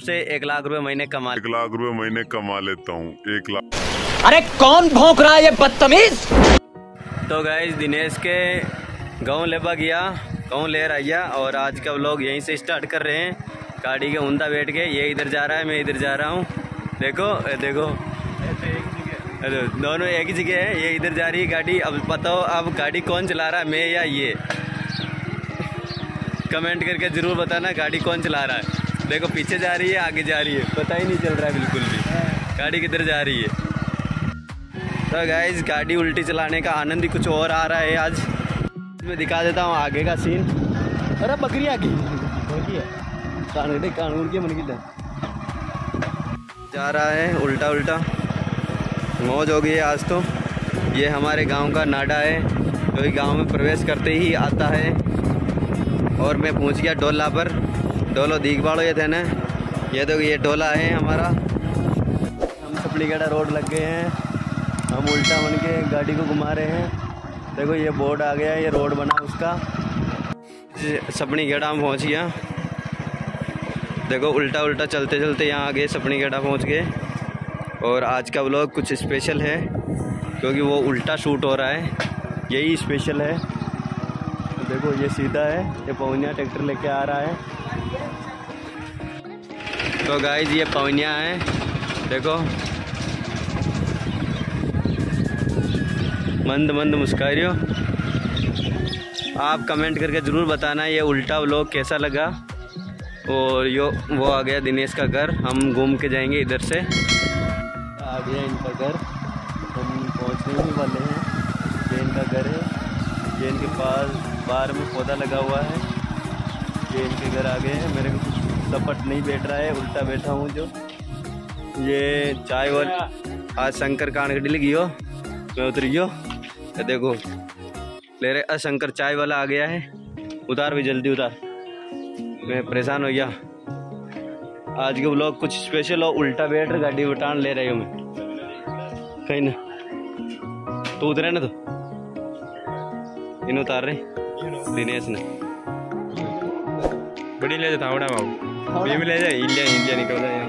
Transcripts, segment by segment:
से एक लाख रुपए महीने कमा एक लाख रुपए महीने कमा लेता हूँ एक लाख। अरे कौन भौंक रहा है ये बदतमीज? तो गाइज़ दिनेश के गाँव लेबा गया गाँव ले रहा और आज का लोग यहीं से स्टार्ट कर रहे हैं। गाड़ी के ऊंधा बैठ के ये इधर जा रहा है मैं इधर जा रहा हूँ। देखो ए, देखो। अरे, दोनों एक ही जगह है ये इधर जा रही है गाड़ी। अब बताओ अब गाड़ी कौन चला रहा है मैं या ये? कमेंट करके ज़रूर बताना गाड़ी कौन चला रहा है। देखो पीछे जा रही है, आगे जा रही है। पता ही नहीं चल रहा है बिल्कुल भी। गाड़ी किधर जा रही है? तो गाइज़ गाड़ी उल्टी चलाने का आनंद ही कुछ और आ रहा है आज। मैं दिखा देता हूँ आगे का सीन अरे बकरी आ गई कानून कानून की मन की जा रहा है उल्टा उल्टा। मौज हो गई है आज तो। ये हमारे गाँव का नाडा है, जो कि गाँव में प्रवेश करते ही आता है। और मैं पहुँच गया डोला पर। डोलो दीख बाड़ो ये थे ना। ये तो ये डोला है हमारा। हम सपलीगढ़ा रोड लग गए हैं। हम उल्टा बन के गाड़ी को घुमा रहे हैं। देखो, ये बोर्ड आ गया ये रोड बना उसका। सपनी गेड़ा हम पहुँच गया देखो उल्टा उल्टा चलते चलते यहाँ आगे सपनी गेड़ा पहुँच गए। और आज का ब्लॉग कुछ स्पेशल है, क्योंकि वो उल्टा शूट हो रहा है। यही स्पेशल है। देखो, ये सीधा है, ये पवनिया ट्रैक्टर लेके आ रहा है। तो गाइज़ ये पवनिया है। देखो। मंद मंद मुस्का आप कमेंट करके ज़रूर बताना ये उल्टा व्लॉग कैसा लगा। और यो, वो आ गया दिनेश का घर। हम घूम के जाएँगे इधर से। आ गया इनका घर। हम पहुँचने ही वाले हैं। जैन का घर है। जैन के पास बाहर में पौधा लगा हुआ है। ये इनके घर आ गए हैं। मेरे को सपट नहीं बैठ रहा है उल्टा बैठा हूँ जो। ये चाय वाल आज शंकर कान लगी हो। मैं उतरी हो। ये देखो ले रहे शंकर चाय वाला आ गया है। उतार भी जल्दी उतार। मैं परेशान हो गया। आज के ब्लॉग कुछ स्पेशल और उल्टा बैठ गाड़ी उठान ले रही हूँ मैं। कहीं ना। तो उतरे ना तो। इन उतार रहे दिनेश ने। बड़ी ले जाता आवड़ा बाबू भीम ले जाए इंडिया इंडिया निकल जाए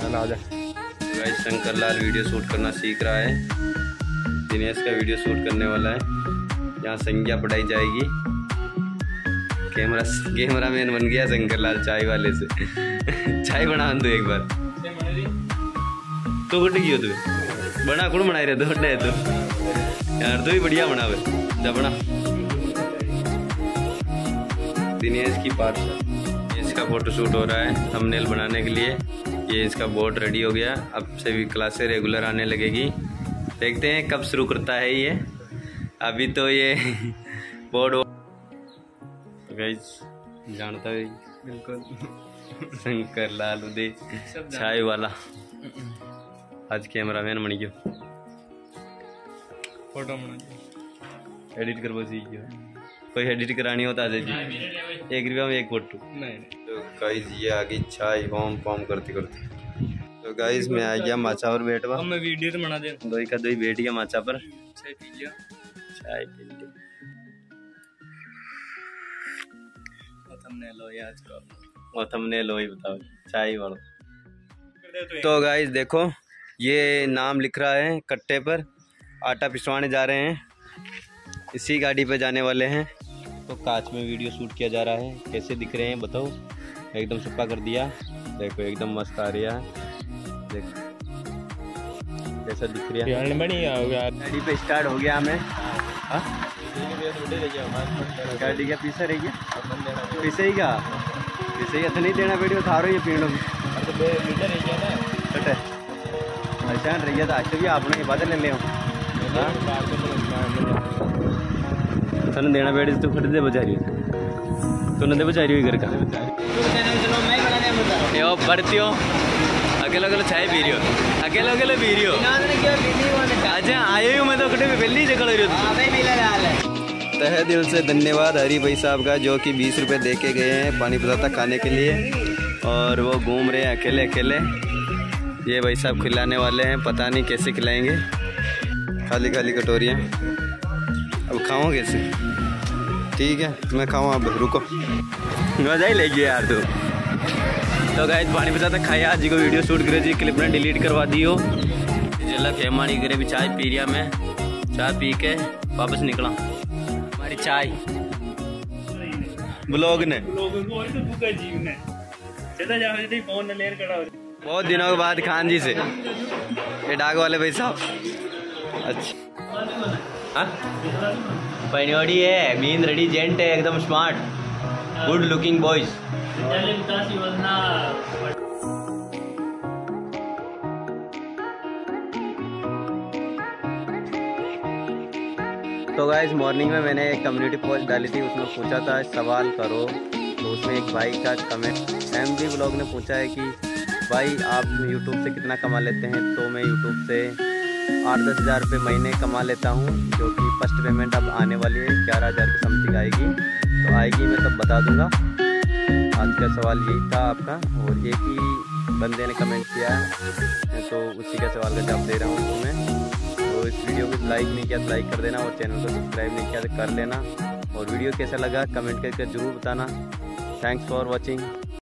चल आ guys Shankar Lal video shoot करना सीख रहा है। दिनेश का वीडियो शूट करने वाला है। यहाँ संज्ञा पढ़ाई जाएगी। कैमरा कैमरा मैन बन गया शंकर लाल चाय वाले से। चाय बना दो एक बार। तो गुड की तू बना कौन बनाई रहे तो है तो यार तो भी बढ़िया बना वे। जा बना। दिनेश की पार्ट इसका फ़ोटो शूट हो रहा है थंबनेल बनाने के लिए। ये इसका बोर्ड रेडी हो गया। अब से भी क्लासें रेगुलर आने लगेगी। देखते हैं कब शुरू करता है ये। अभी तो ये बोर्ड गाइस जानता है? बिल्कुल। शंकर लाल उदय चाय वाला। आज कैमरामैन बन गयो। फ़ोटो बना एडिट करवा सीख गयो कोई एडिट करानी होता है जी एक रुपया में एक फ़ोटो नहीं तो गाइस ये आ गई चाय होम पॉम करते करते। तो गाइस मैं आ गया माचा पर बैठवा अब मैं वीडियो तो बना दे दो का दो बैठ गया माचा पर। चाय पी लिया। चाय पी ली। हमने लो ये आज का और तुमने लो ही बताओ। चाय वाला। तो गाइस देखो। ये नाम लिख रहा है कट्टे पर। आटा पिसवाने जा रहे हैं। इसी गाड़ी पे जाने वाले हैं। तो कांच में वीडियो शूट किया जा रहा है। कैसे दिख रहे हैं बताओ। एकदम सुप्पा कर दिया। देखो एकदम मस्त आ रहा है। देखो। कैसा दिख रहा है। गाड़ी पे स्टार्ट हो गया हमें। हाँ? गाड़ी का पीछे रह गया पीछे ही का पीछे ही नहीं देना वीडियो था रही है पीड़ों अच्छा रही था आज भी आपने ये ले ले तने देना बेड़ी तू खड़े दे बजा रही तू न दे बजा रही घर का। यो बढ़ती हो। अकेले अकेले चाय पी रही हो। अकेले अकेले पी रही हो। अच्छा आए हूँ मैं तो कटे पहली जगह रही हो। तहे दिल से धन्यवाद हरी भाई साहब का जो कि बीस रुपए दे के गए हैं पानी पताता खाने के लिए। और वो घूम रहे हैं अकेले अकेले ये भाई साहब खिलाने वाले हैं पता नहीं कैसे खिलाएँगे। खाली खाली कटोरियाँ। अब खाऊँ कैसे? ठीक है मैं खाऊँ अब रुको। मज़ा ही लेगी यार तू। तो गाइस पानी पिता था खाया आज को वीडियो शूट करे जी क्लिप ने डिलीट करवा दियो जिला खेमाड़ी करे भी चाय पी रिया मैं। चाय पी के वापस निकला। हमारी चाय। ब्लॉग ने। बहुत दिनों के बाद खान जी से। ये डाक वाले भाई साहब। अच्छा। हाँ? है, मीन रेडी जेंट है, एकदम स्मार्ट गुड लुकिंग बॉयज़ तो गाइस मॉर्निंग में मैंने एक कम्युनिटी पोस्ट डाली थी, उसमें पूछा था, सवाल करो। तो उसमें एक भाई का कमेंट एम बी ब्लॉग ने पूछा है कि भाई, आप यूट्यूब से कितना कमा लेते हैं? तो मैं यूट्यूब से आठ दस हज़ार रुपये महीने कमा लेता हूँ, जो कि फ़र्स्ट पेमेंट अब आने वाली है, ग्यारह हज़ार की समथिंग आएगी। तो आएगी मैं तब बता दूँगा। आज का सवाल यही था आपका, और एक ही बंदे ने कमेंट किया है तो उसी का सवाल का जवाब दे रहा हूँ मैं तो इस वीडियो को लाइक नहीं किया तो लाइक कर देना, और चैनल को सब्सक्राइब नहीं किया तो कर लेना। और वीडियो कैसा लगा कमेंट करके ज़रूर बताना। Thanks for watching